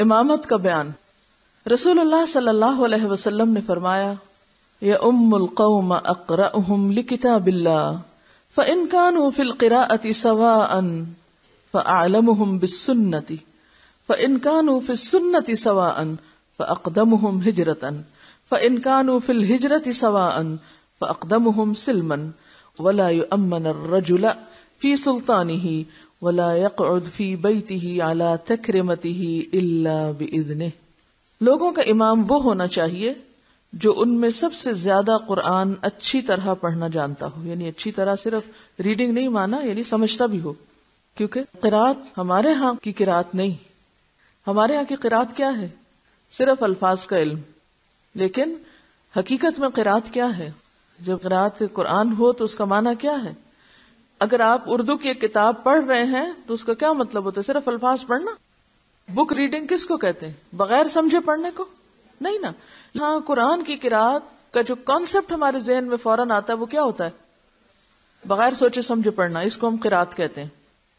इमामत का बयान। रसूलुल्लाह सल्लल्लाहु अलैहि वसल्लम ने फरमाया, या उम्मुल कौम अक़रअहुम लिकिताबिल्लाह फ़इन कानू फिल क़िराअति सवाअन फ़अअलमुहुम बिस्सुन्नति फ़इन कानू फिस सुन्नति सवाअन फ़अक़दमुहुम हिजरतन फ़इन कानू फिल हिजरति सवाअन फ़अक़दमुहुम सिल्मन, वला युअम्मन अर्रजुल फ़ी सुल्तानिही वला यक़उद फ़ी बैतिही अला तकरिमतिही इल्ला लोगों का इमाम वो होना चाहिए जो उनमें सबसे ज़्यादा कुरान अच्छी तरह पढ़ना जानता हो। यानी अच्छी तरह सिर्फ़ रीडिंग नहीं माना, यानी समझता भी हो। क्योंकि किरात हमारे यहाँ की किरात नहीं। हमारे यहाँ की किरात क्या है? सिर्फ़ अल्फाज का इल्म। लेकिन हकीकत में किरात क्या है? जब किरात कुरान हो तो उसका माना क्या है? अगर आप उर्दू की एक किताब पढ़ रहे हैं तो उसका क्या मतलब होता है? सिर्फ़ अल्फाज पढ़ना? बुक रीडिंग किसको कहते हैं? बगैर समझे पढ़ने को? नहीं ना। हाँ कुरान की किरात का जो कॉन्सेप्ट हमारे जहन में फ़ौरन आता है, वो क्या होता है? बगैर सोचे समझे पढ़ना, इसको हम किरात कहते हैं।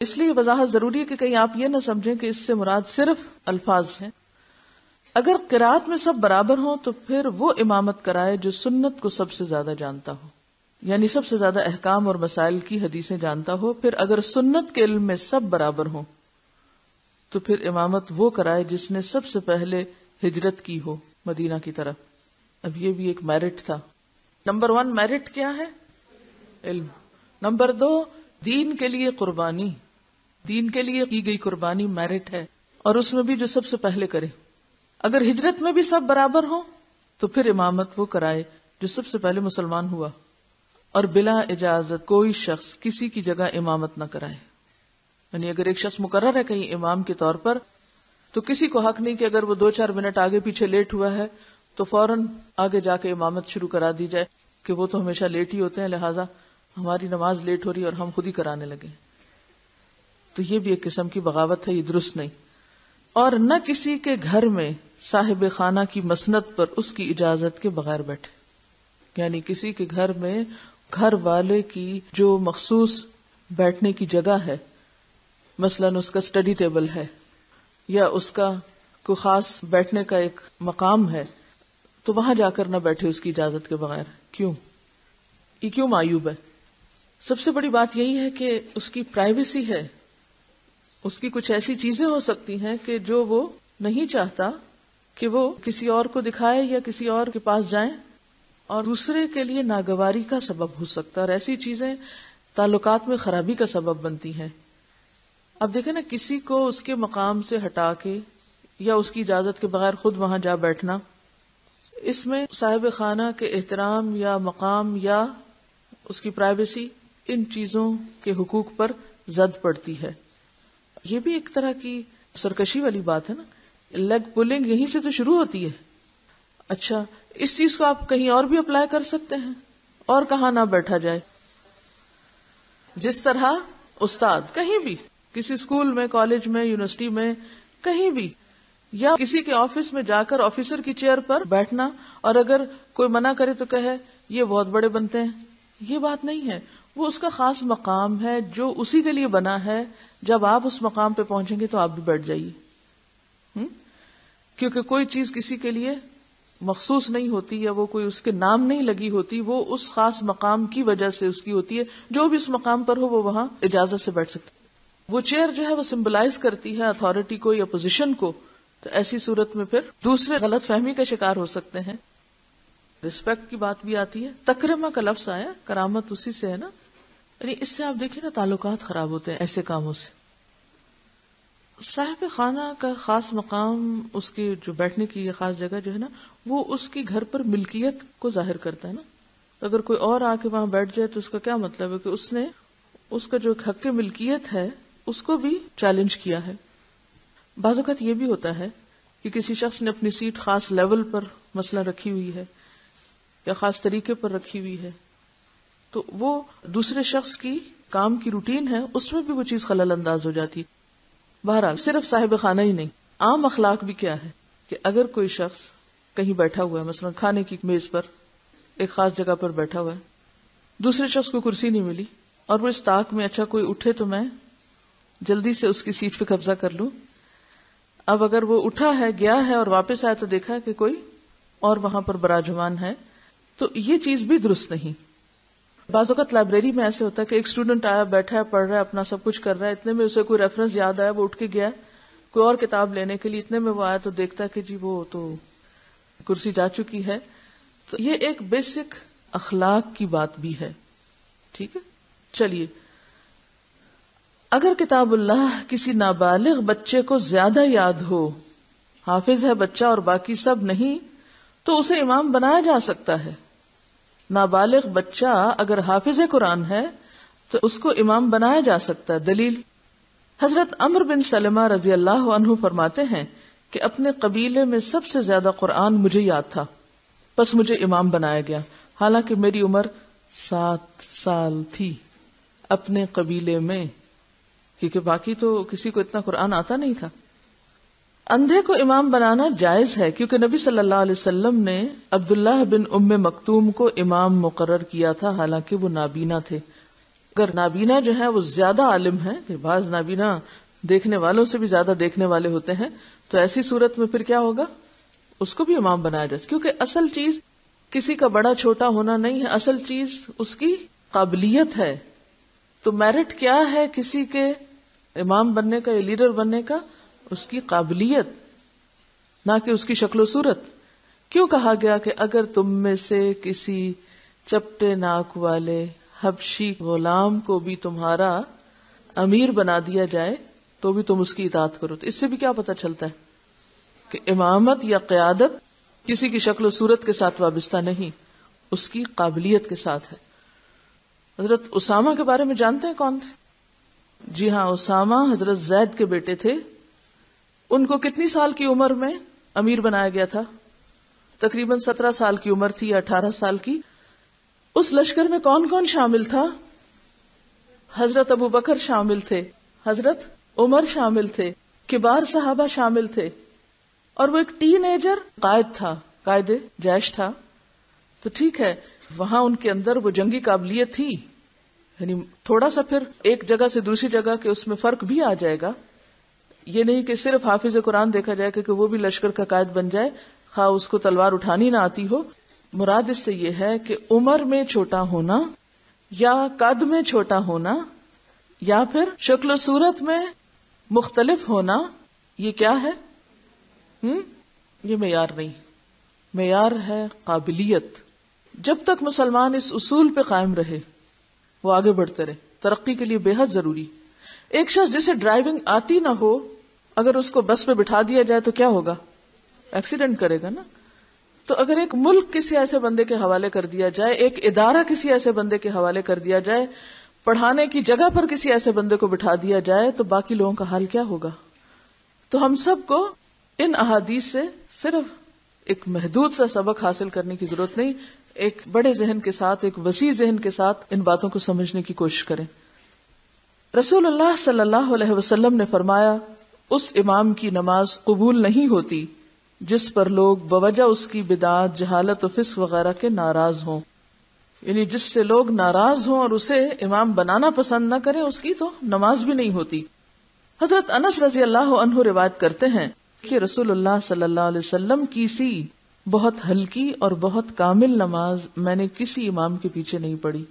इसलिए वजाहत ज़रूरी है कि कहीं आप ये ना समझें कि इससे मुराद सिर्फ़ अल्फाज हैं। अगर किरात में सब बराबर हो तो फिर वो इमामत कराए जो सुन्नत को सबसे ज़्यादा जानता हो। यानी सबसे ज़्यादा अहकाम और मसाइल की हदीसें जानता हो, फिर अगर सुन्नत के इल्म में सब बराबर हो तो फिर इमामत वो कराए जिसने सबसे पहले हिजरत की हो, मदीना की तरफ़। अब ये भी एक मेरिट था। नंबर वन मेरिट क्या है? इल्म। नंबर दो, दीन के लिए कुर्बानी। दीन के लिए की गई कुर्बानी मेरिट है। और उसमें भी जो सबसे पहले करे। अगर हिजरत में भी सब बराबर हो तो फिर इमामत वो कराए जो सबसे पहले मुसलमान हुआ। और बिला इजाज़त कोई शख्स किसी की जगह इमामत न कराए। यानी अगर एक शख्स मुकर है कहीं इमाम के तौर पर तो किसी को हक नहीं कि अगर वो दो चार मिनट आगे पीछे लेट हुआ है तो फ़ौरन आगे जाके इमामत शुरू करा दी जाए कि वो तो हमेशा लेट ही होते हैं, लिहाजा हमारी नमाज़ लेट हो रही है और हम खुद ही कराने लगे। तो ये भी एक किस्म की बगावत है, ये दुरुस्त नहीं। और न किसी के घर में साहिब खाना की मसनत पर उसकी इजाज़त के बगैर बैठे। यानी किसी के घर में घर वाले की जो मखसूस बैठने की जगह है, मसलन उसका स्टडी टेबल है, या उसका कोई खास बैठने का एक मकाम है तो वहाँ जाकर न बैठे उसकी इजाज़त के बगैर। क्यों? ये क्यों मायूब है? सबसे बड़ी बात यही है कि उसकी प्राइवेसी है। उसकी कुछ ऐसी चीज़ें हो सकती हैं कि जो वो नहीं चाहता कि वो किसी और को दिखाए या किसी और के पास जाए। और दूसरे के लिए नागवारी का सबब हो सकता है। और ऐसी चीज़ें ताल्लुकात में खराबी का सबब बनती हैं। अब देखे ना, किसी को उसके मकाम से हटा के या उसकी इजाज़त के बगैर खुद वहाँ जा बैठना, इसमें साहिब खाना के एहतराम या मकाम या उसकी प्राइवेसी, इन चीज़ों के हुकूक पर जद पड़ती है। ये भी एक तरह की सरकशी वाली बात है ना। लेग पुलिंग यहीं से तो शुरू होती है। अच्छा इस चीज़ को आप कहीं और भी अप्लाई कर सकते हैं। और कहा ना बैठा जाए। जिस तरह उस्ताद, कहीं भी, किसी स्कूल में, कॉलेज में, यूनिवर्सिटी में, कहीं भी, या किसी के ऑफ़िस में जाकर ऑफिसर की चेयर पर बैठना, और अगर कोई मना करे तो कहे, ये बहुत बड़े बनते हैं। ये बात नहीं है। वो उसका खास मकाम है, जो उसी के लिए बना है। जब आप उस मकाम पे पहुँचेंगे तो आप भी बैठ जाइए। हम्म? क्योंकि कोई चीज़ किसी के लिए मखसूस नहीं होती या वो कोई उसके नाम नहीं लगी होती, वो उस खास मकाम की वजह से उसकी होती है। जो भी उस मकाम पर हो, वो वहाँ इजाज़त से बैठ सकता वो चेयर जो है, वो सिंबलाइज करती है अथॉरिटी को या पोजिशन को। तो ऐसी सूरत में फिर दूसरे गलत फहमी का शिकार हो सकते हैं। रिस्पेक्ट की बात भी आती है। तकरमा का लफ्ज आया, करामत उसी से है ना? यानी इससे आप देखिए ना, ताल्लुकात खराब होते हैं ऐसे कामों से। साहिब खाना का खास मकाम उसकी जो बैठने की खास जगह जो है ना, वो उसकी घर पर मिल्कियत को ज़ाहिर करता है ना। अगर कोई और आके वहाँ बैठ जाए तो उसका क्या मतलब है कि उसने उसका जो हक मिल्कियत है, उसको भी चैलेंज किया है। बाजुकत ये भी होता है कि किसी शख्स ने अपनी सीट खास लेवल पर मसला रखी हुई है या खास तरीके पर रखी हुई है तो वो दूसरे शख्स की काम की रूटीन है, उसमें भी वो चीज़ खलल अंदाज हो जाती है। बहरहाल, सिर्फ़ साहिब खाना ही नहीं। आम अखलाक भी क्या है कि अगर कोई शख्स कहीं बैठा हुआ है, मसलन खाने की मेज पर, एक खास जगह पर बैठा हुआ है, दूसरे शख्स को कुर्सी नहीं मिली, और वो इस ताक में अच्छा कोई उठे तो मैं जल्दी से उसकी सीट पे कब्जा कर लू? अब अगर वो उठा है, गया है, और वापस आया तो देखा कि कोई और वहाँ पर बराजमान है तो ये चीज़ भी दुरुस्त नहीं। बाजूकत लाइब्रेरी में ऐसे होता है कि एक स्टूडेंट आया, बैठा है, पढ़ रहा है, अपना सब कुछ कर रहा है, इतने में उसे कोई रेफरेंस याद आया, वो उठ के गया, कोई और किताब लेने के लिए, इतने में वो आया तो देखता कि जी वो तो कुर्सी जा चुकी है। तो ये एक बेसिक अखलाक की बात भी है। ठीक है? चलिए। अगर किताबुल्लाह किसी नाबालिग बच्चे को ज़्यादा याद हो, हाफिज है बच्चा और बाकी सब नहीं तो उसे इमाम बनाया जा सकता है। नाबालिग बच्चा अगर हाफिज कुरान है तो उसको इमाम बनाया जा सकता है, दलील। हज़रत अमर बिन सलमा रज़ी अल्लाह फरमाते हैं कि अपने कबीले में सबसे ज़्यादा कुरान मुझे याद था। बस मुझे इमाम बनाया गया। हालाँकि मेरी उम्र सात साल थी अपने कबीले में, क्योंकि बाकी तो किसी को इतना कुरान आता नहीं था। अंधे को इमाम बनाना जायज़ है, क्योंकि नबी सल्लल्लाहु अलैहि वसल्लम ने अब्दुल्ला बिन उम्म मकतूम को इमाम मुकर्र किया था, हालाँकि वो नाबीना थे। अगर नाबीना जो है, वो ज़्यादा आलिम है, कि बाज नाबीना देखने वालों से भी ज़्यादा देखने वाले होते हैं तो ऐसी सूरत में फिर क्या होगा? उसको भी इमाम बनाया जाए क्योंकि असल चीज़ किसी का बड़ा छोटा होना नहीं है, असल चीज़ उसकी काबिलियत है। तो मेरिट क्या है किसी के इमाम बनने का या लीडर बनने का? उसकी काबिलियत, ना कि उसकी शक्लो सूरत। क्यों कहा गया कि अगर तुम में से किसी चपटे नाक वाले हबशी गुलाम को भी तुम्हारा अमीर बना दिया जाए तो भी तुम उसकी इतात करो। तो इससे भी क्या पता चलता है कि इमामत या क्यादत किसी की शक्ल सूरत के साथ वाबस्ता नहीं, उसकी काबिलियत के साथ है। हज़रत उसामा के बारे में जानते हैं कौन थे? जी हाँ उसामा हज़रत जैद के बेटे थे। उनको कितनी साल की उम्र में अमीर बनाया गया था? तकरीबन सत्रह साल की उम्र थी अठारह साल की। उस लश्कर में कौन कौन शामिल था? हज़रत अबू बकर शामिल थे, हज़रत उमर शामिल थे, किबार साहबा शामिल थे और वो एक टीन एजर कायद था, कायदे जैश था। तो ठीक है, वहाँ उनके अंदर वो जंगी काबिलियत थी। यानी थोड़ा सा फिर एक जगह से दूसरी जगह के उसमें फ़र्क भी आ जाएगा। ये नहीं कि सिर्फ़ हाफिज कुरान देखा जाए क्योंकि वो भी लश्कर का कायद बन जाए, खा उसको तलवार उठानी ना आती हो। मुराद इससे यह है कि उम्र में छोटा होना, या कद में छोटा होना, या फिर शक्ल सूरत में मुख्तलिफ़ होना, ये क्या है? हम्म ये मैार नहीं। मैार है काबिलियत। जब तक मुसलमान इस उसूल पे कायम रहे, वो आगे बढ़ते रहे। तरक्की के लिए बेहद ज़रूरी। एक शख्स जिसे ड्राइविंग आती ना हो अगर उसको बस पे बिठा दिया जाए तो क्या होगा? एक्सीडेंट करेगा ना? तो अगर एक मुल्क किसी ऐसे बंदे के हवाले कर दिया जाए, एक इदारा किसी ऐसे बंदे के हवाले कर दिया जाए, पढ़ाने की जगह पर किसी ऐसे बंदे को बिठा दिया जाए तो बाकी लोगों का हाल क्या होगा? तो हम सबको इन अहादीस से सिर्फ़ एक महदूद सा सबक हासिल करने की ज़रूरत नहीं, एक बड़े जहन के साथ, एक वसी जहन के साथ इन बातों को समझने की कोशिश करें। रसूल सल्लल्लाहु ने फरमाया उस इमाम की नमाज़ कबूल नहीं होती, जिस पर लोग बवजह उसकी बिदात, जहालत और वगैरह के नाराज़ हों। यानी जिससे लोग नाराज़ हों और उसे इमाम बनाना पसंद न करें, उसकी तो नमाज़ भी नहीं होती। हज़रत अनस रज़ी अल्लाह अनहु रिवायत करते हैं कि रसूलुल्लाह सल्लल्लाहु अलैहि वसल्लम की सी बहुत हल्की और बहुत कामिल नमाज़ मैंने किसी इमाम के पीछे नहीं पढ़ी।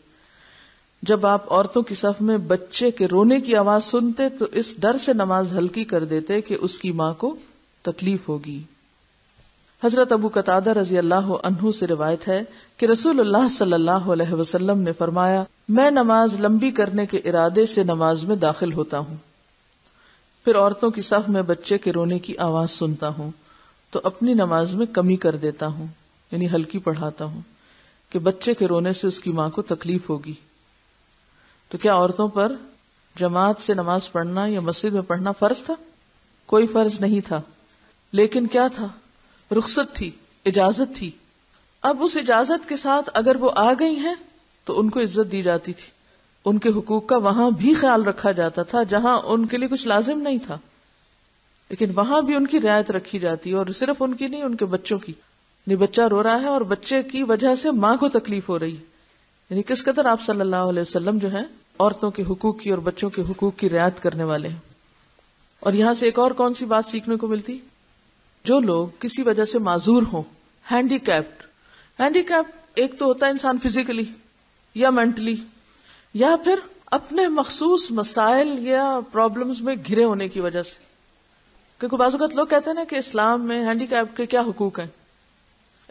जब आप औरतों की सफ में बच्चे के रोने की आवाज़ सुनते तो इस डर से नमाज़ हल्की कर देते कि उसकी माँ को तकलीफ़ होगी। हज़रत अबू कतादा रज़ी अल्लाह अनहु से रिवायत है कि रसूलुल्लाह सल्लल्लाहु अलैहि वसल्लम ने फरमाया, मैं नमाज़ लंबी करने के इरादे से नमाज़ में दाखिल होता हूँ। फिर औरतों की सफ में बच्चे के रोने की आवाज़ सुनता हूँ तो अपनी नमाज़ में कमी कर देता हूँ, यानी हल्की पढ़ाता हूँ कि बच्चे के रोने से उसकी माँ को तकलीफ़ होगी। तो क्या औरतों पर जमात से नमाज़ पढ़ना या मस्जिद में पढ़ना फ़र्ज़ था? कोई फ़र्ज़ नहीं था। लेकिन क्या था? रुख्सत थी, इजाज़त थी। अब उस इजाज़त के साथ अगर वो आ गई हैं तो उनको इज़्ज़त दी जाती थी। उनके हुकूक का वहाँ भी ख्याल रखा जाता था, जहाँ उनके लिए कुछ लाजिम नहीं था। लेकिन वहाँ भी उनकी रियायत रखी जाती और सिर्फ़ उनकी नहीं, उनके बच्चों की। नहीं, बच्चा रो रहा है और बच्चे की वजह से माँ को तकलीफ़ हो रही। है यानी किस कदर आप सल्लल्लाहु अलैहि वसल्लम जो है, औरतों के हुकूक की और बच्चों के हुकूक की रियायत करने वाले हैं। और यहाँ से एक और कौन सी बात सीखने को मिलती? जो लोग किसी वजह से माजूर हों, हैंडीकैप्ड। हैंडीकैप एक तो होता है इंसान फिजिकली या मेंटली, या फिर अपने मखसूस मसाइल या प्रॉब्लम्स में घिरे होने की वजह से। क्योंकि बाजुगत लोग कहते हैं ना कि इस्लाम में हैंडीकैप के क्या हुकूक हैं।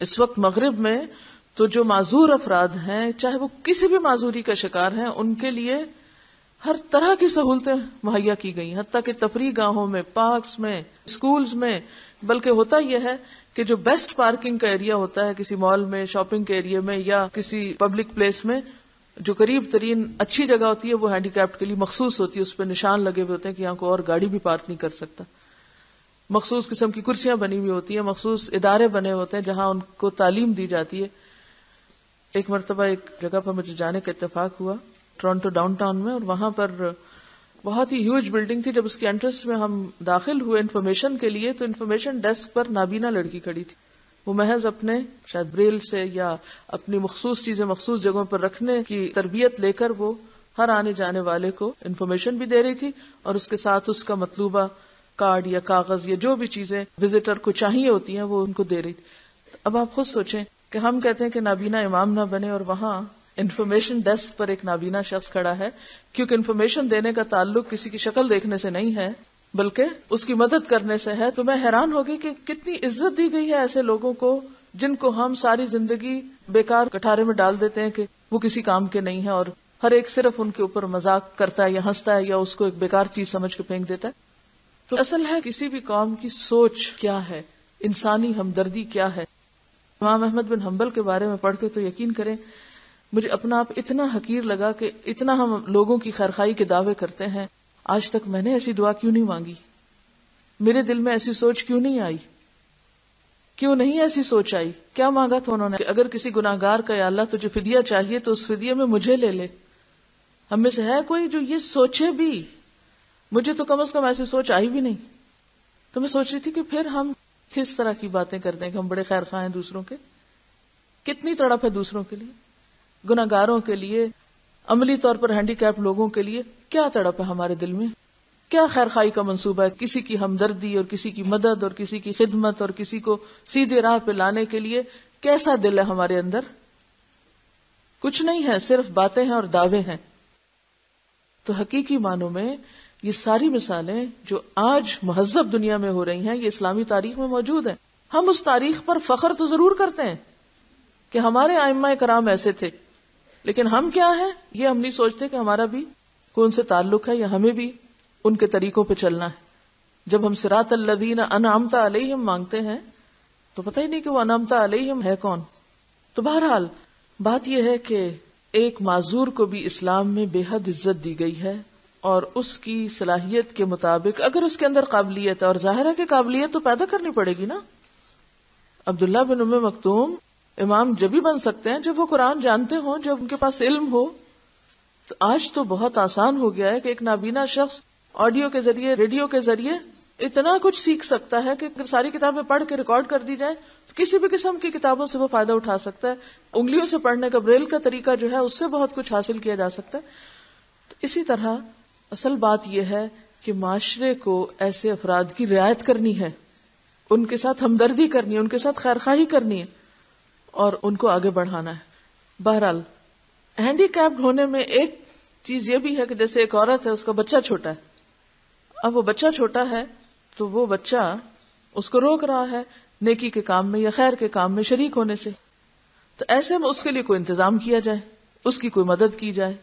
इस वक्त मगरब में तो जो माजूर अफराद हैं, चाहे वो किसी भी माजूरी का शिकार हैं, उनके लिए हर तरह की सहूलतें मुहैया की गई। हती कि तफरी गाहों में, पार्क्स में, स्कूल्स में, बल्कि होता यह है कि जो बेस्ट पार्किंग का एरिया होता है, किसी मॉल में, शॉपिंग के एरिया में, या किसी पब्लिक प्लेस में, जो करीब तरीन अच्छी जगह होती है, वो हैंडीकैप्ट के लिए मखसूस होती है, उस पर निशान लगे हुए होते हैं कि यहाँ को और गाड़ी भी पार्क नहीं कर सकता। मखसूस किस्म की कुर्सियाँ बनी हुई होती है, मखसूस इदारे बने होते हैं, जहाँ उनको तालीम दी जाती है। एक मरतबा एक जगह पर मुझे जाने का इतफाक हुआ टोरंटो डाउनटाउन में, और वहाँ पर बहुत ही ह्यूज बिल्डिंग थी। जब उसकी एंट्रेंस में हम दाखिल हुए इन्फॉर्मेशन के लिए तो इन्फॉर्मेशन डेस्क पर नाबीना लड़की खड़ी थी। वो महज अपने, शायद ब्रेल से या अपनी मखसूस चीज़ें मखसूस जगहों पर रखने की तरबियत लेकर वो हर आने जाने वाले को इन्फॉर्मेशन भी दे रही थी, और उसके साथ उसका मतलूबा कार्ड या कागज़ या जो भी चीज़ें विजिटर को चाहिए होती हैं, वो उनको दे रही थी। अब आप खुद सोचें कि हम कहते हैं कि नाबीना इमाम ना बने और वहाँ इन्फॉर्मेशन डेस्क पर एक नाबीना शख्स खड़ा है, क्योंकि इन्फॉर्मेशन देने का ताल्लुक किसी की शक्ल देखने से नहीं है, बल्कि उसकी मदद करने से है। तो मैं हैरान होगी कि कितनी इज़्ज़त दी गई है ऐसे लोगों को, जिनको हम सारी ज़िंदगी बेकार कठारे में डाल देते हैं कि वो किसी काम के नहीं है और हर एक सिर्फ़ उनके ऊपर मज़ाक करता है या हंसता है या उसको एक बेकार चीज़ समझ के फेंक देता है। तो असल है, किसी भी कौम की सोच क्या है? इंसानी हमदर्दी क्या है? इमाम अहमद बिन हम्बल के बारे में पढ़ के तो यकीन करें, मुझे अपना आप इतना हकीर लगा कि इतना हम लोगों की खैरखाई के दावे करते हैं, आज तक मैंने ऐसी दुआ क्यों नहीं मांगी? मेरे दिल में ऐसी सोच क्यों नहीं आई? क्यों नहीं ऐसी सोच आई? क्या मांगा था उन्होंने कि अगर किसी गुनागार का या अल्लाह तुझे फिदिया चाहिए तो उस फिदिया में मुझे ले ले। हम में से है कोई जो ये सोचे भी? मुझे तो कम अज कम ऐसी सोच आई भी नहीं। तो मैं सोच रही थी कि फिर हम किस तरह की बातें करते हैं कि हम बड़े खैर खा दूसरों के? कितनी तड़प है दूसरों के लिए? गुनागारों के लिए? अमली तौर पर हैंडीकैप लोगों के लिए? क्या तड़प है हमारे दिल में? क्या खैर खाई का मंसूबा है किसी की हमदर्दी और किसी की मदद और किसी की खिदमत और किसी को सीधे राह पे लाने के लिए कैसा दिल है हमारे अंदर? कुछ नहीं है, सिर्फ़ बातें हैं और दावे हैं। तो हकीकी मानों में ये सारी मिसालें जो आज महजब दुनिया में हो रही हैं, ये इस्लामी तारीख में मौजूद है। हम उस तारीख पर फख्र तो ज़रूर करते हैं कि हमारे आयमा कराम ऐसे थे। लेकिन हम क्या हैं? ये हम नहीं सोचते कि हमारा भी कौन से ताल्लुक है या हमें भी उनके तरीकों पे चलना है। जब हम सिरात अल्लदीन अनामता अलैहिम मांगते हैं तो पता ही नहीं कि वो अनामता अलैहिम है कौन। तो बहरहाल, बात यह है कि एक माजूर को भी इस्लाम में बेहद इज़्ज़त दी गई है। और उसकी सलाहियत के मुताबिक, अगर उसके अंदर काबिलियत है और ज़ाहिर है कि काबिलियत तो पैदा करनी पड़ेगी ना। अब्दुल्ला बिन उम मखतूम इमाम जब भी बन सकते हैं, जब वो कुरान जानते हो, जब उनके पास इल्म हो। तो आज तो बहुत आसान हो गया है कि एक नाबीना शख्स ऑडियो के ज़रिए, रेडियो के ज़रिए इतना कुछ सीख सकता है कि अगर सारी किताबें पढ़ के रिकॉर्ड कर दी जाए तो किसी भी किस्म की किताबों से वो फ़ायदा उठा सकता है। उंगलियों से पढ़ने का ब्रेल का तरीका जो है, उससे बहुत कुछ हासिल किया जा सकता है। तो इसी तरह असल बात यह है कि माशरे को ऐसे अफराद की रियायत करनी है। उनके साथ हमदर्दी करनी है, उनके साथ खैरखाही करनी है और उनको आगे बढ़ाना है। बहरहाल, हैंडीकैप्ड होने में एक चीज़ ये भी है कि जैसे एक औरत है, उसका बच्चा छोटा है। अब वो बच्चा छोटा है तो वो बच्चा उसको रोक रहा है नेकी के काम में या खैर के काम में शरीक होने से। तो ऐसे में उसके लिए कोई इंतज़ाम किया जाए, उसकी कोई मदद की जाए।